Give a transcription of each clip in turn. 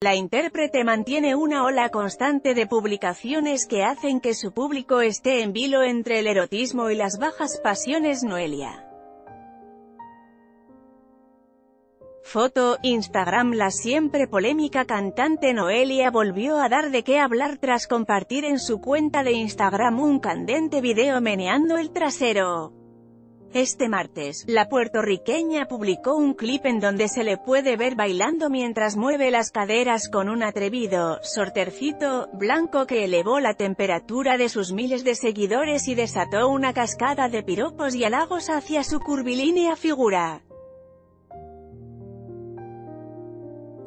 La intérprete mantiene una ola constante de publicaciones que hacen que su público esté en vilo entre el erotismo y las bajas pasiones Noelia. Foto, Instagram La siempre polémica cantante Noelia volvió a dar de qué hablar tras compartir en su cuenta de Instagram un candente video meneando el trasero. Este martes, la puertorriqueña publicó un clip en donde se le puede ver bailando mientras mueve las caderas con un atrevido, sortercito, blanco que elevó la temperatura de sus miles de seguidores y desató una cascada de piropos y halagos hacia su curvilínea figura.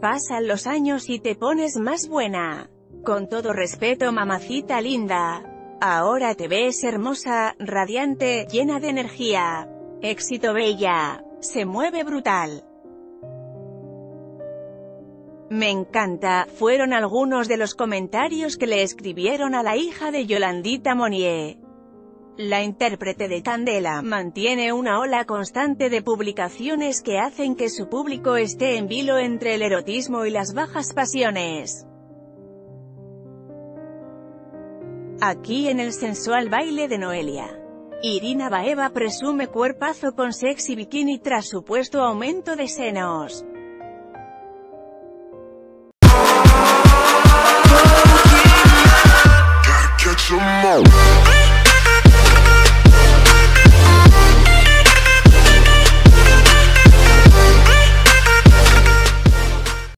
Pasan los años y te pones más buena. Con todo respeto mamacita linda. Ahora te ves hermosa, radiante, llena de energía. Éxito bella. Se mueve brutal. Me encanta, fueron algunos de los comentarios que le escribieron a la hija de Yolandita Monier. La intérprete de Candela mantiene una ola constante de publicaciones que hacen que su público esté en vilo entre el erotismo y las bajas pasiones. Aquí en el sensual baile de Noelia. Irina Baeva presume cuerpazo con sexy bikini tras supuesto aumento de senos.